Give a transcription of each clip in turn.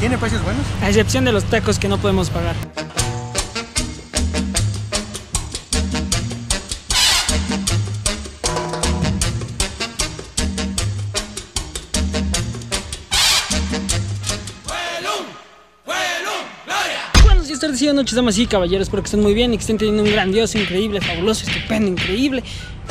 ¿Tiene precios buenos? A excepción de los tacos que no podemos pagar. Y noches, damas y caballeros. Espero que estén muy bien y que estén teniendo un grandioso, increíble, fabuloso, estupendo, increíble.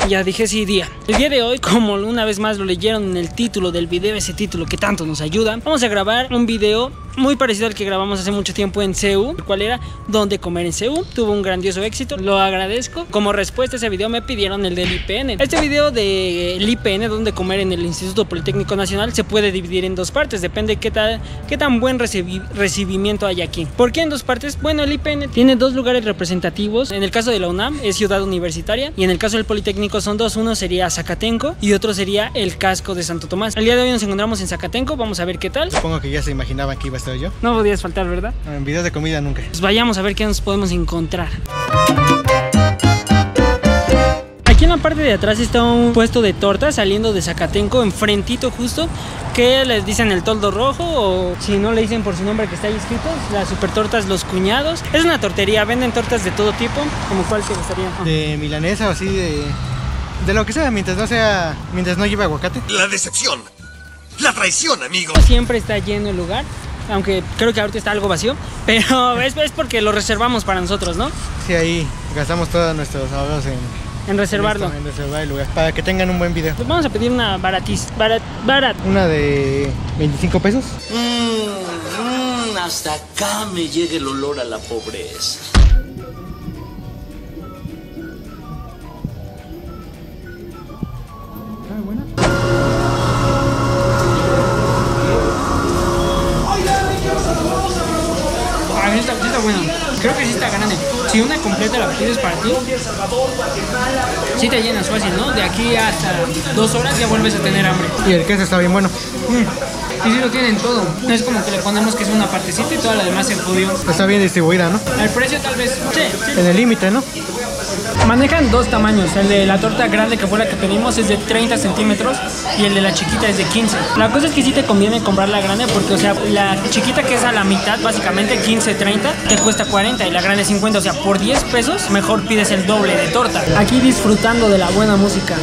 Ya dije sí día. El día de hoy, como una vez más lo leyeron en el título del video, ese título que tanto nos ayuda, vamos a grabar un video muy parecido al que grabamos hace mucho tiempo en CEU, el cual era dónde comer en CEU. Tuvo un grandioso éxito, lo agradezco. Como respuesta a ese video me pidieron el del IPN. Este video del IPN, dónde comer en el Instituto Politécnico Nacional, se puede dividir en dos partes, depende qué, tal, qué tan buen recibi recibimiento hay aquí. ¿Por qué en dos partes? Bueno, el IPN tiene dos lugares representativos. En el caso de la UNAM es Ciudad Universitaria y en el caso del Politécnico son dos. Uno sería Zacatenco y otro sería el casco de Santo Tomás. El día de hoy nos encontramos en Zacatenco, vamos a ver qué tal. Supongo que ya se imaginaban que iba a estar yo. No podías faltar, ¿verdad? En videos de comida nunca. Pues vayamos a ver qué nos podemos encontrar. Aquí en la parte de atrás está un puesto de tortas saliendo de Zacatenco, enfrentito justo, que les dicen el toldo rojo o si no le dicen por su nombre que está ahí escrito, las super tortas Los Cuñados. Es una tortería, venden tortas de todo tipo, como cuál te gustaría. De milanesa o así, de, de lo que sea, mientras no sea, mientras no lleve aguacate. La decepción. La traición, amigo. Siempre está lleno el lugar. Aunque creo que ahorita está algo vacío, pero es, es porque lo reservamos para nosotros, ¿no? Sí, ahí gastamos todos nuestros ahorros en, En reservarlo. en, reservar el lugar. Para que tengan un buen video. Pues vamos a pedir una baratis, barat, barat. Una de 25 pesos. Mmm, mmm, hasta acá me llega el olor a la pobreza. Si una completa la pides para ti, sí te llenas fácil, ¿no? De aquí hasta dos horas ya vuelves a tener hambre. Y el queso está bien bueno. Sí, sí lo tienen todo. No es como que le ponemos que es una partecita y toda la demás se jodió. Está bien distribuida, ¿no? El precio tal vez, sí, sí. En el límite, ¿no? Manejan dos tamaños. El de la torta grande que fue la que pedimos es de 30 centímetros y el de la chiquita es de 15. La cosa es que sí te conviene comprar la grande porque, o sea, la chiquita que es a la mitad, básicamente 15, 30, te cuesta 40 y la grande 50. O sea, por 10 pesos mejor pides el doble de torta. Aquí disfrutando de la buena música.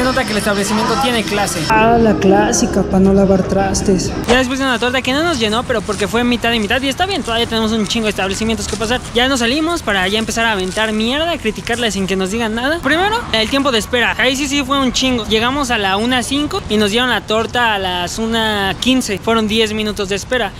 Se nota que el establecimiento tiene clase. Ah, la clásica para no lavar trastes. Ya después de una torta que no nos llenó, pero porque fue mitad y mitad. Y está bien, todavía tenemos un chingo de establecimientos que pasar. Ya nos salimos para ya empezar a aventar mierda, a criticarla sin que nos digan nada. Primero, el tiempo de espera. Ahí sí, sí fue un chingo. Llegamos a la 1.05 y nos dieron la torta a las 1.15. Fueron 10 minutos de espera.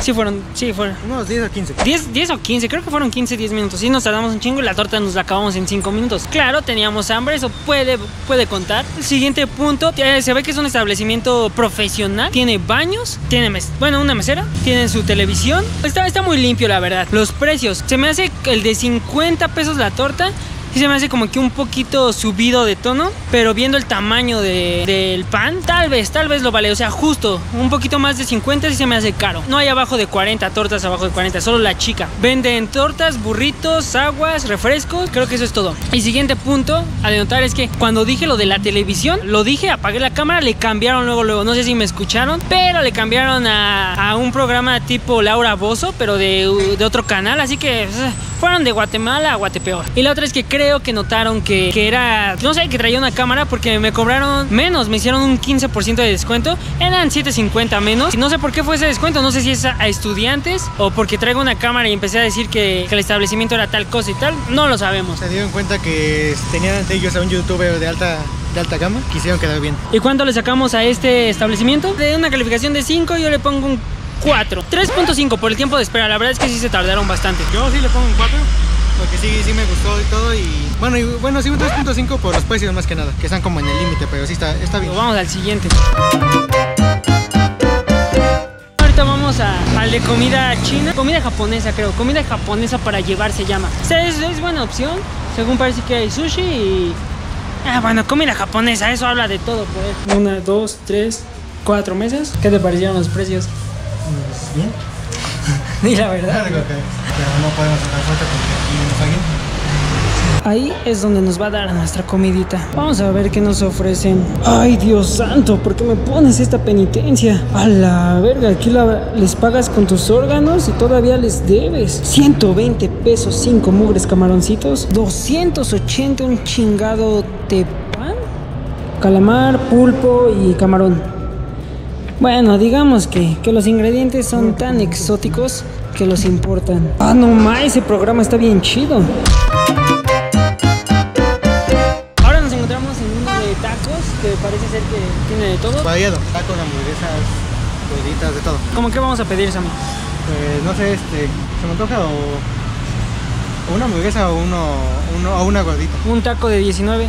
Sí fueron, sí fueron. Unos 10 o 15. 10, 10 o 15, creo que fueron 15, 10 minutos. Sí, nos tardamos un chingo y la torta nos la acabamos en 5 minutos. Claro, teníamos hambre, eso puede, puede contar. El siguiente punto, eh, se ve que es un establecimiento profesional. Tiene baños, tiene, mes bueno, una mesera, tiene su televisión. Está, está muy limpio, la verdad. Los precios, se me hace el de 50 pesos la torta. Sí se me hace como que un poquito subido de tono, pero viendo el tamaño de- del pan, tal vez, tal vez lo vale. O sea, justo, un poquito más de 50 sí se me hace caro. No hay abajo de 40 tortas, abajo de 40, solo la chica. Venden tortas, burritos, aguas, refrescos, creo que eso es todo. Y siguiente punto a denotar es que cuando dije lo de la televisión, lo dije, apagué la cámara, le cambiaron luego, luego, no sé si me escucharon, pero le cambiaron a, a un programa tipo Laura Bozo, pero de, de otro canal, así que... eh, fueron de Guatemala a Guatepeor. Y la otra es que creo que notaron que, que era, no sé, que traía una cámara porque me cobraron menos, me hicieron un 15% de descuento. Eran 7.50 menos. Y no sé por qué fue ese descuento, no sé si es a estudiantes o porque traigo una cámara y empecé a decir que, que el establecimiento era tal cosa y tal. No lo sabemos. Se dieron cuenta que tenían ante ellos a un youtuber de alta, de alta gama. Quisieron quedar bien. ¿Y cuánto le sacamos a este establecimiento? De una calificación de 5 yo le pongo un 4. 3.5 por el tiempo de espera. La verdad es que sí se tardaron bastante. Yo sí le pongo un 4. Porque sí, sí me gustó y todo. Y bueno, y, bueno sí un 3.5 por los precios más que nada. Que están como en el límite, pero sí está, está bien. Vamos al siguiente. Ahorita vamos a, al de comida china, comida japonesa creo, comida japonesa para llevar se llama. O sea, es, es buena opción, según parece que hay sushi y... Ah, bueno, comida japonesa, eso habla de todo, pues. Una, dos, tres, cuatro mesas. ¿Qué te parecieron los precios? Bien. Di la verdad. Algo que pero no podemos sacar foto porque aquí no nos paguen. Ahí es donde nos va a dar nuestra comidita. Vamos a ver qué nos ofrecen. Ay, Dios santo, ¿por qué me pones esta penitencia? A la verga, aquí la- les pagas con tus órganos y todavía les debes. 120 pesos, 5 mugres camaroncitos. 280 un chingado tepan. Calamar, pulpo y camarón. Bueno, digamos que, que los ingredientes son tan exóticos que los importan. Ah, no ma, ese programa está bien chido. Ahora nos encontramos en uno de tacos que parece ser que tiene de todo. Variado, tacos, hamburguesas, gorditas, de todo. ¿Cómo que vamos a pedir, Sammy? Pues no sé, este, se me antoja o, o una hamburguesa o uno, uno o una gordita. Un taco de 19.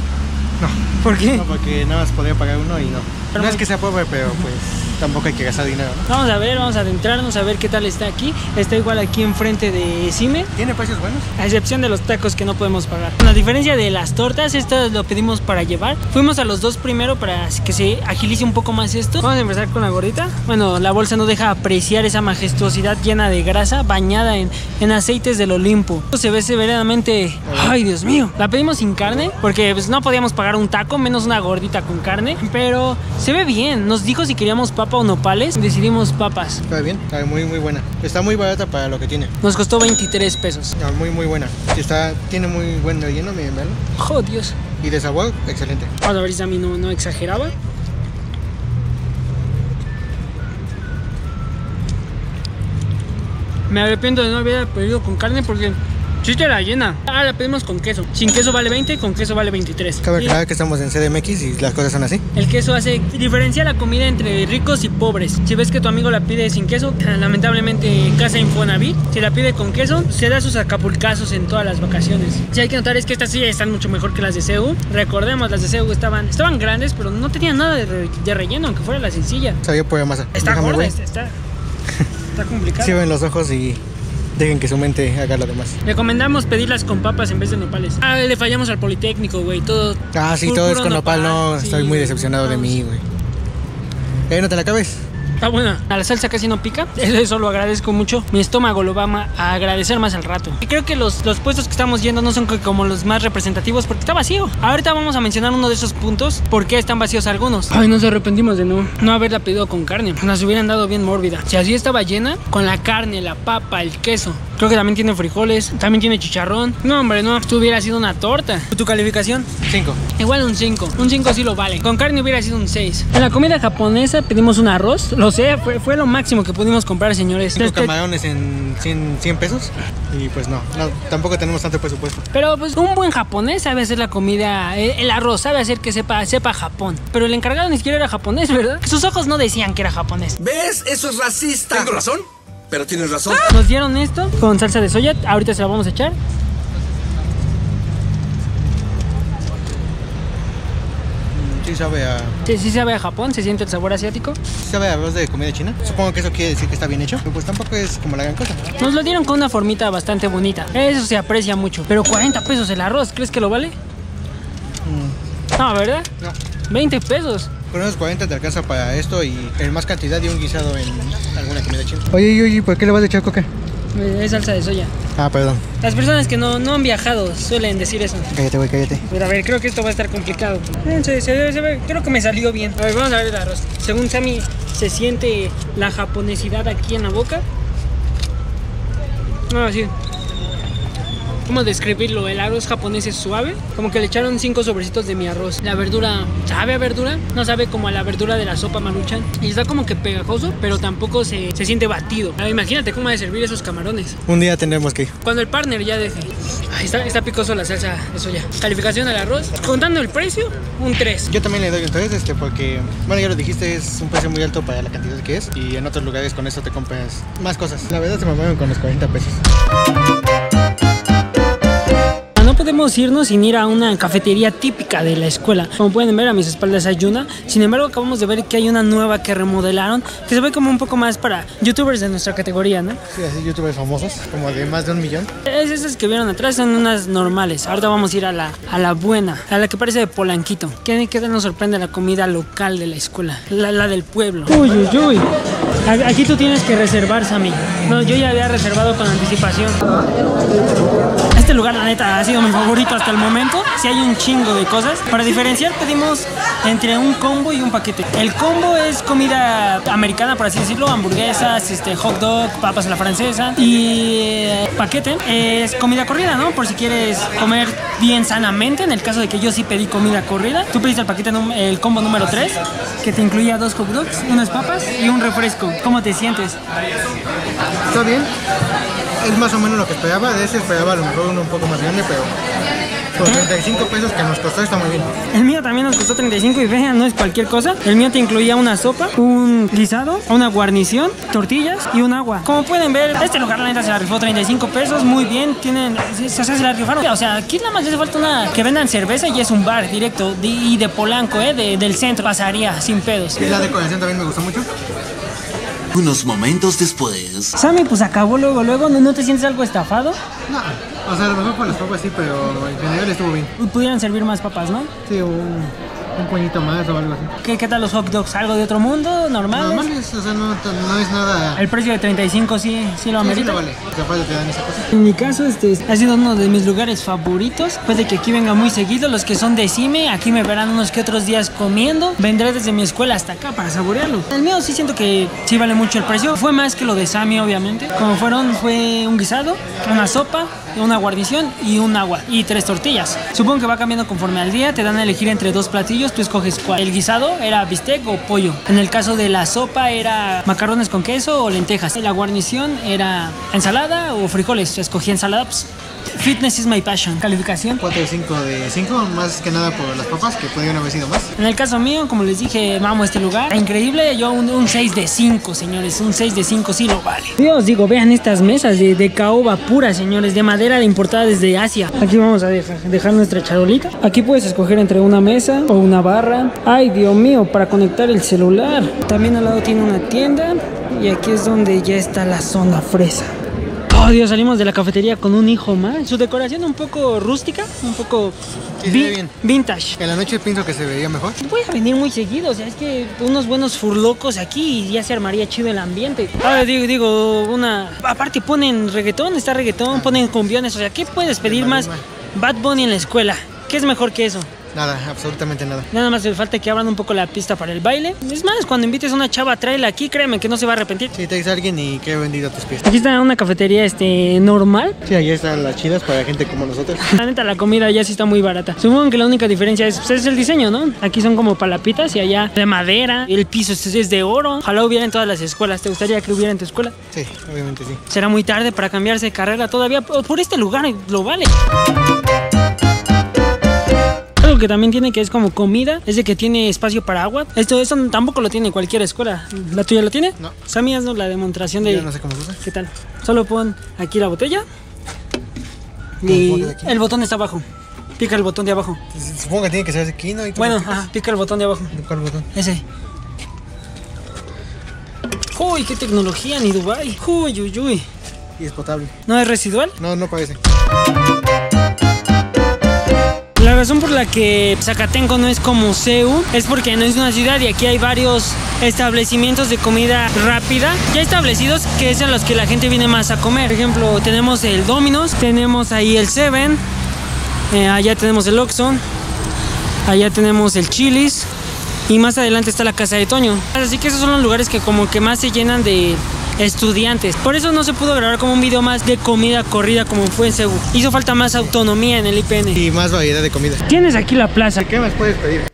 No, ¿Por qué? no, porque nada más podría pagar uno y no. Pero no es que sea pobre, pero pues tampoco hay que gastar dinero, ¿no? Vamos a ver, vamos a adentrarnos a ver qué tal está aquí. Está igual aquí enfrente de Cime. ¿Tiene precios buenos? A excepción de los tacos que no podemos pagar. A diferencia de las tortas, estas lo pedimos para llevar. Fuimos a los dos primero para que se agilice un poco más esto. Vamos a empezar con la gordita. Bueno, la bolsa no deja apreciar esa majestuosidad llena de grasa, bañada en, en aceites del Olimpo. Se ve severamente... ¡Ay, Dios mío! La pedimos sin carne porque pues, no podíamos pagar un taco, menos una gordita con carne. Pero se ve bien. Nos dijo si queríamos papa o nopales. Decidimos papas. Está bien, está muy muy buena. Está muy barata para lo que tiene. Nos costó 23 pesos. Está muy muy buena. Está, tiene muy buen relleno, miren, veanlo. ¡Oh, Dios! Y de sabor, excelente. Vamos a ver si a mí no, no exageraba. Me arrepiento de no haber pedido con carne porque te la llena. Ah, la pedimos con queso. Sin queso vale 20, con queso vale 23. Cabe aclarar que estamos en CDMX y las cosas son así. el queso hace diferencia la comida entre ricos y pobres. Si ves que tu amigo la pide sin queso, lamentablemente en casa Infonavit, si la pide con queso, se da sus acapulcazos en todas las vacaciones. Si hay que notar es que estas sí están mucho mejor que las de CEU. Recordemos, las de CEU estaban, estaban grandes, pero no tenían nada de, re- de relleno, aunque fuera la sencilla. Sabía por masa. Está Déjame, gorda, está, está complicado. Cierren los ojos y dejen que su mente haga lo demás. Recomendamos pedirlas con papas en vez de nopales. Ah, le fallamos al Politécnico, güey. Todo. Ah, sí, todo es con nopal, no. sí, Estoy muy decepcionado de mí, güey. Eh, no te la acabes. Está buena. A la salsa casi no pica. Eso lo agradezco mucho. Mi estómago lo va a agradecer más al rato. Y creo que los, los puestos que estamos yendo no son co- como los más representativos porque está vacío. Ahorita vamos a mencionar uno de esos puntos. ¿Por qué están vacíos algunos? Ay, nos arrepentimos de no, no haberla pedido con carne. Nos hubieran dado bien mórbida. Si así estaba llena, con la carne, la papa, el queso. Creo que también tiene frijoles, también tiene chicharrón. No, hombre, no. Esto hubiera sido una torta. ¿Tu calificación? Cinco. Igual un 5. Un 5 sí lo vale. Con carne hubiera sido un 6. En la comida japonesa pedimos un arroz. Lo sé, fue, fue lo máximo que pudimos comprar, señores. Cinco Este- camarones en 100, 100 pesos. Y pues no, no, tampoco tenemos tanto presupuesto. pero pues un buen japonés sabe hacer la comida, el, el arroz, sabe hacer que sepa, sepa Japón. Pero el encargado ni siquiera era japonés, ¿verdad? Sus ojos no decían que era japonés. ¿Ves? Eso es racista. Tengo razón, pero tienes razón. Nos dieron esto con salsa de soya. Ahorita se la vamos a echar. Sí sabe a, Sí, sí sabe a Japón, se siente el sabor asiático. sí sabe a arroz de comida china. Supongo que eso quiere decir que está bien hecho. Pero pues tampoco es como la gran cosa. Nos lo dieron con una formita bastante bonita. Eso se aprecia mucho. Pero 40 pesos el arroz, ¿crees que lo vale? No, ¿verdad? No. 20 pesos. Con unos 40 te alcanza para esto y en más cantidad de un guisado en alguna comida china. Oye, oye, ¿por qué le vas a echar coca? Es salsa de soya. Ah, perdón. Las personas que no, no han viajado suelen decir eso. Cállate, güey, cállate. Pero a ver, creo que esto va a estar complicado. Eh, se- se se creo que me salió bien. A ver, vamos a ver el arroz. Según Sammy, se siente la japonesidad aquí en la boca. Ah, sí. ¿Cómo describirlo? El arroz japonés es suave. Como que le echaron cinco sobrecitos de mi arroz. La verdura, ¿sabe a verdura? No sabe como a la verdura de la sopa maruchan. Y está como que pegajoso, pero tampoco se, se siente batido. A ver, imagínate cómo ha de servir esos camarones. Un día tendremos que ir. Cuando el partner ya deje. Ay, está, está picoso la salsa de soya. Calificación al arroz. Contando el precio, un 3. Yo también le doy un 3, este, porque, bueno, ya lo dijiste, es un precio muy alto para la cantidad que es. Y en otros lugares con eso te compras más cosas. La verdad se mamaron con los 40 pesos. No podemos irnos sin ir a una cafetería típica de la escuela. Como pueden ver, a mis espaldas hay una. Sin embargo, acabamos de ver que hay una nueva que remodelaron, que se ve como un poco más para youtubers de nuestra categoría, ¿no? Sí, así youtubers famosos, como de más de un millón. Es esas que vieron atrás son unas normales. Ahorita vamos a ir a la, a la buena, a la que parece de Polanquito. Que, que nos sorprende la comida local de la escuela, la, la del pueblo. Uy, uy, uy. Aquí tú tienes que reservar, Sammy. No, yo ya había reservado con anticipación. Este lugar, la neta, ha sido mi favorito hasta el momento. Si hay un chingo de cosas. Para diferenciar, pedimos entre un combo y un paquete. El combo es comida americana, por así decirlo, hamburguesas, este, hot dog, papas a la francesa. Y eh, paquete es comida corrida, ¿no? Por si quieres comer bien sanamente. En el caso de que yo sí pedí comida corrida. Tú pediste el paquete, el combo número 3, que te incluía dos hot dogs, unas papas y un refresco. ¿Cómo te sientes? Está bien. Es más o menos lo que esperaba. De ese esperaba a lo mejor uno un poco más grande, pero por 35 pesos que nos costó está muy bien. El mío también nos costó 35 y vean, no es cualquier cosa. El mío te incluía una sopa, un guisado, una guarnición, tortillas y un agua. Como pueden ver, este lugar la neta se la rifó 35 pesos, muy bien. Tienen, se, se, se la rifaron. O sea, aquí nada más le hace falta una que vendan cerveza y es un bar directo de- y de Polanco, ¿eh? De- del centro. Pasaría sin pedos. Y la decoración también me gustó mucho. Unos momentos después. Sammy, pues acabó luego, luego. ¿No, no te sientes algo estafado? No, o sea, a lo mejor por las papas sí, pero en general estuvo bien. Pudieran servir más papas, ¿no? Sí, un, un puñito más o algo así. ¿Qué, qué tal los hot dogs? ¿Algo de otro mundo? ¿Normales? Normales, o sea, no, no es nada. El precio de 35 sí, sí lo Sí, sí amerita. lo vale. Te dan esa cosa. En mi caso, este ha sido uno de mis lugares favoritos. Puede que aquí venga muy seguido. Los que son de CIME, aquí me verán unos que otros días comiendo. Vendré desde mi escuela hasta acá para saborearlo. El mío sí siento que sí vale mucho el precio. Fue más que lo de Sammy, obviamente. Como fueron, fue un guisado, una sopa, una guarnición y un agua. Y tres tortillas. Supongo que va cambiando conforme al día. Te dan a elegir entre dos platillos. Tú escoges cuál. El guisado era bistec o pollo. En el caso de la sopa era macarrones con queso o lentejas. La guarnición era ensalada o frijoles. Escogí ensalada. Fitness is my passion. Calificación. 4 o 5 de 5, más que nada por las papas, que podrían haber sido más. En el caso mío, como les dije, vamos a este lugar. Increíble, yo un, un 6 de 5, señores. Un 6 de 5 sí lo vale. Dios, digo, vean estas mesas de, de caoba pura, señores, de madera importada desde Asia. Aquí vamos a dejar, dejar nuestra charolita. Aquí puedes escoger entre una mesa o una barra. Ay, Dios mío, para conectar el celular. También al lado tiene una tienda. Y aquí es donde ya está la zona fresa. Oh Dios, salimos de la cafetería con un hijo más. Su decoración un poco rústica, un poco Sí, vi- bien. vintage. En la noche pienso que se vería mejor. Voy a venir muy seguido, o sea, es que unos buenos furlocos aquí y ya se armaría chido el ambiente. Digo, digo, una... Aparte ponen reggaetón, está reggaetón, ponen cumbiones, o sea, ¿qué puedes pedir más? Bad Bunny en la escuela. ¿Qué es mejor que eso? Nada, absolutamente nada. Nada más le falta que abran un poco la pista para el baile. Es más, cuando invites a una chava, tráela aquí, créeme que no se va a arrepentir. Si te dice alguien y que he vendido a tus pies. Aquí está una cafetería este normal. Sí, ahí están las chidas para gente como nosotros. La neta, la comida ya sí está muy barata. Supongo que la única diferencia es, pues, es el diseño, ¿no? Aquí son como palapitas y allá de madera. El piso es, de oro. Ojalá hubiera en todas las escuelas. ¿Te gustaría que hubiera en tu escuela? Sí, obviamente sí. Será muy tarde para cambiarse de carrera todavía. Por este lugar lo vale. Que también tiene que es como comida es de que tiene espacio para agua. Esto eso tampoco lo tiene cualquier escuela. ¿La tuya lo tiene? No. Sammy, haznos la demostración de... Yo no sé cómo se usa. ¿Qué tal? Solo pon aquí la botella. ¿Cómo Y el botón está abajo. Pica el botón de abajo. Supongo que tiene que ser aquí, ¿no? ¿Y tú Bueno, ajá, pica el botón de abajo. ¿Cuál botón? Ese. Uy, qué tecnología, ni Dubai. Uy, uy, uy. Y es potable. ¿No es residual? No, no parece. La razón por la que Zacatenco no es como CEU es porque no es una ciudad y aquí hay varios establecimientos de comida rápida ya establecidos que es en los que la gente viene más a comer. Por ejemplo, tenemos el Domino's, tenemos ahí el Seven, eh, allá tenemos el Oxxo, allá tenemos el Chili's y más adelante está la Casa de Toño. Así que esos son los lugares que como que más se llenan de estudiantes. Por eso no se pudo grabar como un video más de comida corrida como fue en Cebu. Hizo falta más autonomía en el IPN. Y más variedad de comida. Tienes aquí la plaza. ¿Qué más puedes pedir?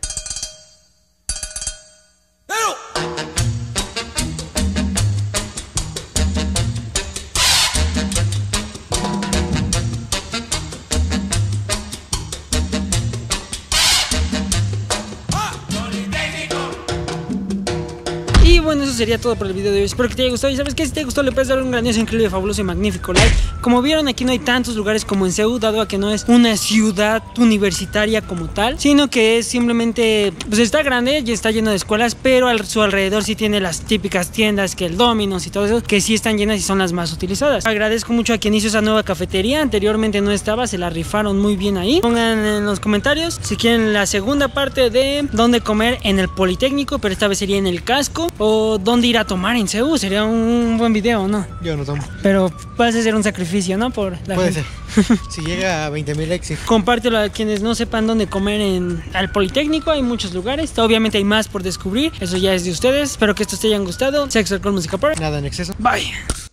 Sería todo por el video de hoy. Espero que te haya gustado. Y sabes que si te gustó, le puedes dar un grandioso, increíble, fabuloso y magnífico like. Como vieron, aquí no hay tantos lugares como en Seúl, dado a que no es una ciudad universitaria como tal, sino que es simplemente, pues está grande y está lleno de escuelas, pero a su alrededor sí tiene las típicas tiendas que el Domino's y todo eso, que sí están llenas y son las más utilizadas. Agradezco mucho a quien hizo esa nueva cafetería. Anteriormente no estaba, se la rifaron muy bien ahí. Pongan en los comentarios si quieren la segunda parte de dónde comer en el Politécnico, pero esta vez sería en el casco. O dónde ir a tomar en Seúl. Sería un buen video, ¿no? Yo no tomo. Pero puedes hacer un sacrificio, ¿no? Por la Puede gente. ser. si llega a 20 mil likes, sí. Compártelo a quienes no sepan dónde comer en al Politécnico. Hay muchos lugares. Obviamente hay más por descubrir. Eso ya es de ustedes. Espero que estos te hayan gustado. Sexo, alcohol, música por. Nada en exceso. Bye.